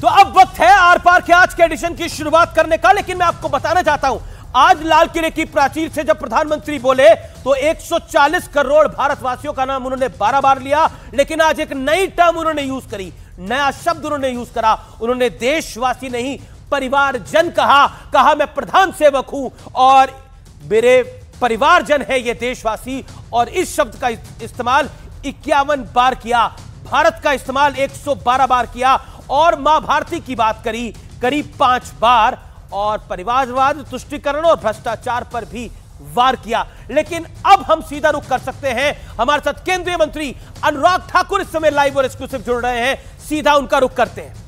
तो अब वक्त है आर पार के आज के एडिशन की शुरुआत करने का, लेकिन मैं आपको बताना चाहता हूँ, आज लाल किले की प्राचीर से जब प्रधानमंत्री बोले तो 140 करोड़ भारतवासियों का नाम उन्होंने 12 बार लिया, लेकिन आज एक नई टर्म उन्होंने यूज़ करी, नया शब्द उन्होंने यूज़ करा, उन्होंने देशवासी नहीं, परिवारजन कहा कहा मैं प्रधान सेवक हूँ, और मेरे परिवारजन है ये देशवासी, और इस शब्द का इस्तेमाल इक्यावन बार किया, भारत का इस्तेमाल 112 बार किया और माँ भारती की बात करी करीब पाँच बार और परिवारवाद, तुष्टिकरण और भ्रष्टाचार पर भी वार किया। लेकिन अब हम सीधा रुख कर सकते हैं। हमारे साथ केंद्रीय मंत्री अनुराग ठाकुर इस समय लाइव और एक्सक्लूसिव जुड़ रहे हैं। सीधा उनका रुख करते हैं।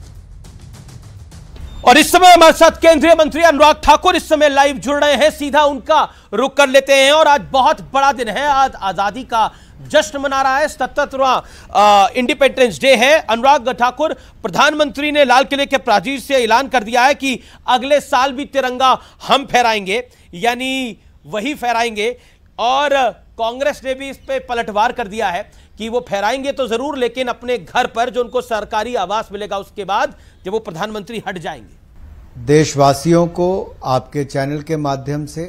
और इस समय हमारे साथ केंद्रीय मंत्री अनुराग ठाकुर इस समय लाइव जुड़ रहे हैं। सीधा उनका रुख कर लेते हैं और आज बहुत बड़ा दिन है। आज आज़ादी का जश्न मना रहा है सतहत्तरवा इंडिपेंडेंस डे है। अनुराग ठाकुर, प्रधानमंत्री ने लाल किले के प्राचीर से ऐलान कर दिया है कि अगले साल भी तिरंगा हम फहराएँगे, यानी वही फहराएँगे। और कांग्रेस ने भी इस पर पलटवार कर दिया है कि वो फहराएँगे तो ज़रूर, लेकिन अपने घर पर जो उनको सरकारी आवास मिलेगा, उसके बाद जब वो प्रधानमंत्री हट जाएँगे। देशवासियों को आपके चैनल के माध्यम से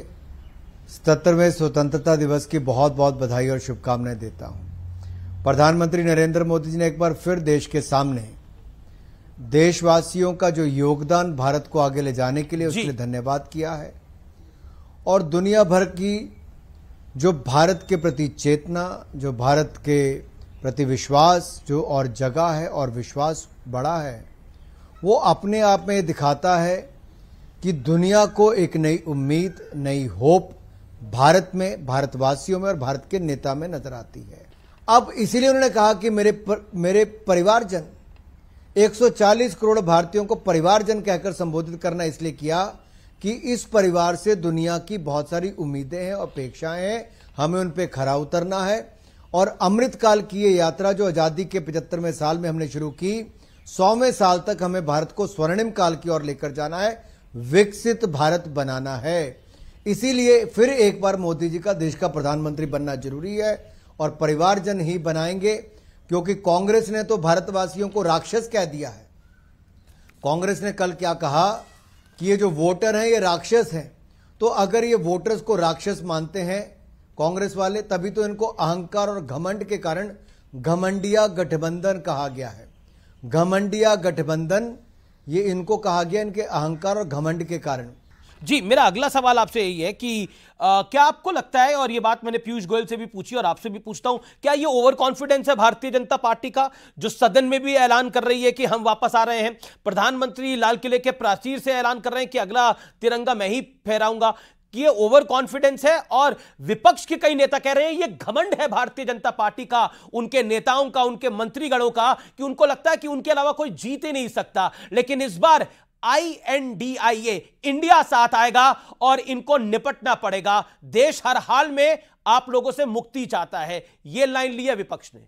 सतहत्तरवें स्वतंत्रता दिवस की बहुत बहुत बधाई और शुभकामनाएँ देता हूँ। प्रधानमंत्री नरेंद्र मोदी जी ने एक बार फिर देश के सामने देशवासियों का जो योगदान भारत को आगे ले जाने के लिए उसके लिए धन्यवाद किया है और दुनिया भर की जो भारत के प्रति चेतना जो भारत के प्रति विश्वास जो और जगह है और विश्वास बड़ा है वो अपने आप में दिखाता है कि दुनिया को एक नई उम्मीद नई होप भारत में भारतवासियों में और भारत के नेता में नज़र आती है। अब इसीलिए उन्होंने कहा कि मेरे पर, मेरे परिवारजन 140 करोड़ भारतीयों को परिवारजन कहकर संबोधित करना इसलिए किया कि इस परिवार से दुनिया की बहुत सारी उम्मीदें हैं अपेक्षाएँ हैं हमें उन पर खरा उतरना है। और अमृतकाल की ये यात्रा जो आज़ादी के पिछहत्तरवें साल में हमने शुरू की सौवें साल तक हमें भारत को स्वर्णिम काल की ओर लेकर जाना है विकसित भारत बनाना है। इसीलिए फिर एक बार मोदी जी का देश का प्रधानमंत्री बनना ज़रूरी है और परिवारजन ही बनाएँगे, क्योंकि कांग्रेस ने तो भारतवासियों को राक्षस कह दिया है। कांग्रेस ने कल क्या कहा कि ये जो वोटर हैं, ये राक्षस हैं। तो अगर ये वोटर्स को राक्षस मानते हैं, कांग्रेस वाले, तभी तो इनको अहंकार और घमंड के कारण घमंडिया गठबंधन कहा गया है। घमंडिया गठबंधन, ये इनको कहा गया इनके अहंकार और घमंड के कारण। जी मेरा अगला सवाल आपसे यही है कि आ, क्या आपको लगता है और ये बात मैंने पीयूष गोयल से भी पूछी और आपसे भी पूछता हूँ क्या ये ओवर कॉन्फिडेंस है भारतीय जनता पार्टी का जो सदन में भी ऐलान कर रही है कि हम वापस आ रहे हैं? प्रधानमंत्री लाल किले के प्राचीर से ऐलान कर रहे हैं कि अगला तिरंगा मैं ही फहराऊँगा। कि ये ओवर कॉन्फिडेंस है और विपक्ष के कई नेता कह रहे हैं ये घमंड है भारतीय जनता पार्टी का उनके नेताओं का उनके मंत्रीगणों का कि उनको लगता है कि उनके अलावा कोई जीत ही नहीं सकता। लेकिन इस बार I N D I A India साथ आएगा और इनको निपटना पड़ेगा। देश हर हाल में आप लोगों से मुक्ति चाहता है। यह लाइन लिया विपक्ष ने।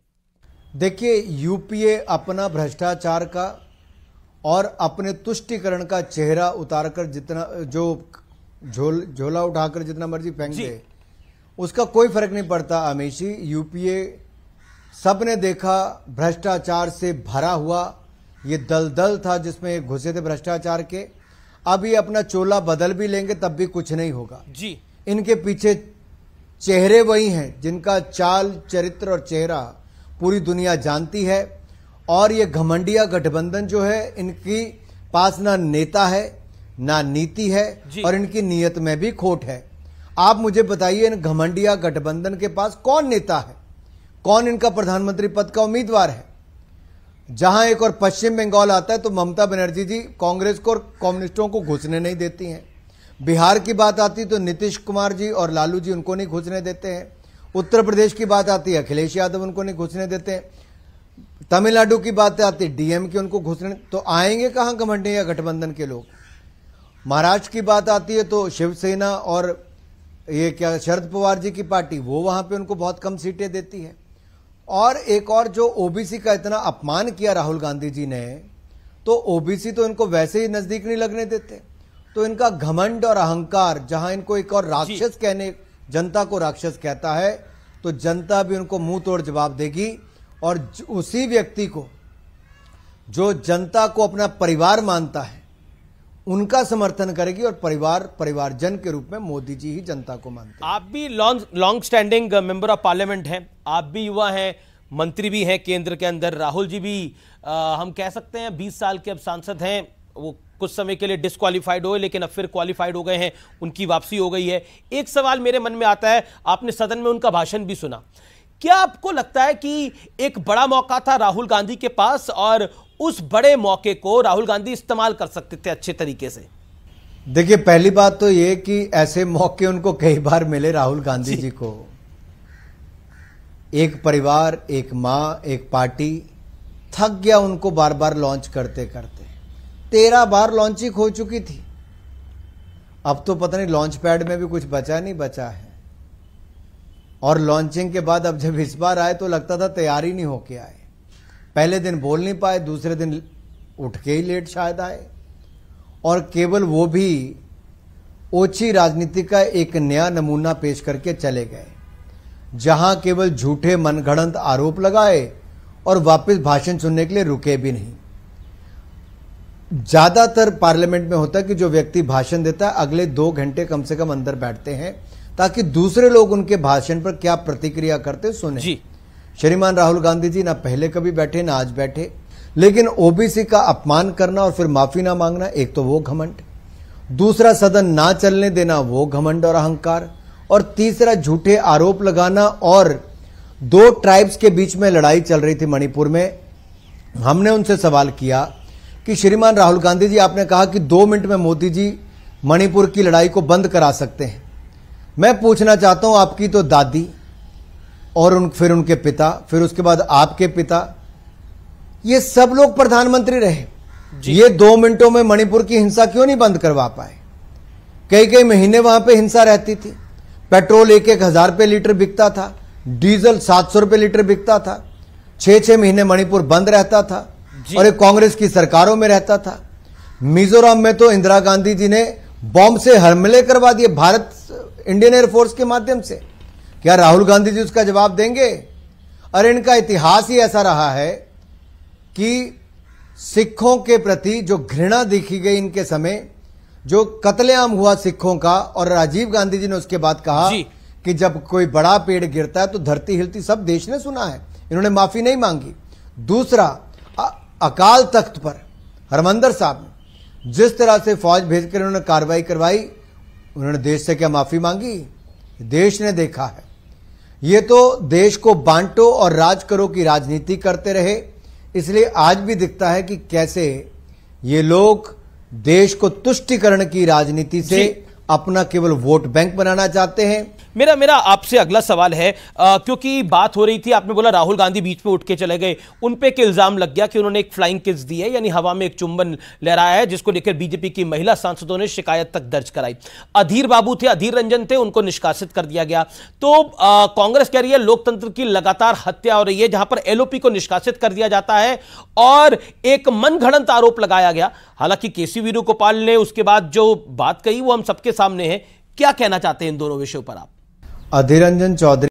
देखिए यूपीए अपना भ्रष्टाचार का और अपने तुष्टिकरण का चेहरा उतारकर जितना जो झोल झोला उठाकर जितना मर्ज़ी फेंक दे उसका कोई फ़र्क नहीं पड़ता अमेशी यूपीए सबने देखा भ्रष्टाचार से भरा हुआ ये दलदल था जिसमें घुसे थे भ्रष्टाचार के। अब ये अपना चोला बदल भी लेंगे तब भी कुछ नहीं होगा। जी। इनके पीछे चेहरे वही हैं जिनका चाल चरित्र और चेहरा पूरी दुनिया जानती है। और ये घमंडिया गठबंधन जो है इनकी पास ना नेता है ना नीति है और इनकी नीयत में भी खोट है। आप मुझे बताइए इन घमंडिया गठबंधन के पास कौन नेता है? कौन इनका प्रधानमंत्री पद का उम्मीदवार है? जहाँ एक और पश्चिम बंगाल आता है तो ममता बनर्जी जी कांग्रेस को और कम्युनिस्टों को घुसने नहीं देती हैं। बिहार की बात आती तो नीतीश कुमार जी और लालू जी उनको नहीं घुसने देते हैं। उत्तर प्रदेश की बात आती है, अखिलेश यादव उनको नहीं घुसने देते हैं। तमिलनाडु की बात आती डीएम के उनको घुसने तो आएँगे कहाँ घमंडे या गठबंधन के लोग? महाराष्ट्र की बात आती है तो शिवसेना और ये क्या, शरद पवार जी की पार्टी, वो वहाँ पे उनको बहुत कम सीटें देती है। और एक और जो ओबीसी का इतना अपमान किया राहुल गांधी जी ने तो ओबीसी तो इनको वैसे ही नज़दीक नहीं लगने देते। तो इनका घमंड और अहंकार जहाँ इनको एक और राक्षस कहने जनता को राक्षस कहता है तो जनता भी उनको मुँह तोड़ जवाब देगी और उसी व्यक्ति को जो जनता को अपना परिवार मानता है उनका समर्थन करेगी और परिवार परिवारजन के रूप में मोदी जी ही जनता को मानते हैं। आप भी long long standing member of parliament हैं। आप भी युवा हैं मंत्री भी हैं केंद्र के अंदर। राहुल जी भी आ, हम कह सकते हैं 20 साल के अब सांसद हैं। वो कुछ समय के लिए डिसक्वालीफाइड हुए लेकिन अब फिर क्वालिफाइड हो गए हैं। उनकी वापसी हो गई है। एक सवाल मेरे मन में आता है आपने सदन में उनका भाषण भी सुना। क्या आपको लगता है कि एक बड़ा मौका था राहुल गांधी के पास और उस बड़े मौके को राहुल गांधी इस्तेमाल कर सकते थे अच्छे तरीके से। देखिए पहली बात तो यह कि ऐसे मौके उनको कई बार मिले राहुल गांधी जी, जी को। एक परिवार एक माँ एक पार्टी थक गया उनको बार बार लॉन्च करते करते तेरह बार लॉन्चिंग हो चुकी थी। अब तो पता नहीं लॉन्च पैड में भी कुछ बचा नहीं बचा है। और लॉन्चिंग के बाद अब जब इस बार आए तो लगता था तैयारी नहीं होके आए। पहले दिन बोल नहीं पाए, दूसरे दिन उठ के ही लेट शायद आए। और केवल वो भी ओछी राजनीति का एक नया नमूना पेश करके चले गए, जहाँ केवल झूठे मनगढ़ंत आरोप लगाए और वापस भाषण सुनने के लिए रुके भी नहीं। ज़्यादातर पार्लियामेंट में होता है कि जो व्यक्ति भाषण देता है, अगले दो घंटे कम से कम अंदर बैठते हैं, ताकि दूसरे लोग उनके भाषण पर क्या प्रतिक्रिया करते सुने। जी। श्रीमान राहुल गांधी जी ना पहले कभी बैठे, ना आज बैठे। लेकिन ओबीसी का अपमान करना और फिर माफ़ी ना मांगना, एक तो वो घमंड। दूसरा सदन ना चलने देना, वो घमंड और अहंकार। और तीसरा झूठे आरोप लगाना और दो ट्राइब्स के बीच में लड़ाई चल रही थी मणिपुर में। हमने उनसे सवाल किया कि श्रीमान राहुल गांधी जी, आपने कहा कि दो मिनट में मोदी जी मणिपुर की लड़ाई को बंद करा सकते हैं। मैं पूछना चाहता हूँ आपकी तो दादी और उन फिर उनके पिता फिर उसके बाद आपके पिता। ये सब लोग प्रधानमंत्री रहे। ये दो मिनटों में मणिपुर की हिंसा क्यों नहीं बंद करवा पाए? कई कई महीने वहाँ पे हिंसा रहती थी। पेट्रोल एक एक हज़ार रुपए लीटर बिकता था। डीजल सात सौ रुपये लीटर बिकता था। छह छह महीने मणिपुर बंद रहता था। और एक कांग्रेस की सरकारों में रहता था। मिजोरम में तो इंदिरा गांधी जी ने बॉम्ब से हमले करवा दिए भारत इंडियन एयरफोर्स के माध्यम से। क्या राहुल गांधी जी उसका जवाब देंगे? और इनका इतिहास ही ऐसा रहा है कि सिखों के प्रति जो घृणा देखी गई इनके समय जो कतलेआम हुआ सिखों का और राजीव गांधी जी ने उसके बाद कहा कि जब कोई बड़ा पेड़ गिरता है तो धरती हिलती सब देश ने सुना है। इन्होंने माफ़ी नहीं मांगी। दूसरा अ, अकाल तख्त पर हरमंदर साहब ने जिस तरह से फौज भेजकर उन्होंने कार्रवाई करवाई उन्होंने देश से क्या माफ़ी मांगी? देश ने देखा है। ये तो देश को बांटो और राज करो की राजनीति करते रहे। इसलिए आज भी दिखता है कि कैसे ये लोग देश को तुष्टिकरण की राजनीति से अपना केवल वोट बैंक बनाना चाहते हैं। मेरा मेरा आपसे अगला सवाल है आ, क्योंकि बात हो रही थी आपने बोला राहुल गांधी बीच में उठ के चले गए उन पे एक इल्ज़ाम लग गया कि उन्होंने एक फ्लाइंग किस दी है यानी हवा में एक चुंबन लहराया है जिसको लेकर बीजेपी की महिला सांसदों ने शिकायत तक दर्ज कराई। अधीर बाबू थे अधीर रंजन थे उनको निष्कासित कर दिया गया। तो कांग्रेस कह रही है लोकतंत्र की लगातार हत्या हो रही है जहाँ पर एलओपी को निष्कासित कर दिया जाता है और एक मनगढ़ंत आरोप लगाया गया। हालाँकि केसी वीरू ने उसके बाद जो बात कही वो हम सबके सामने है। क्या कहना चाहते हैं इन दोनों विषयों पर आप? अधीर रंजन चौधरी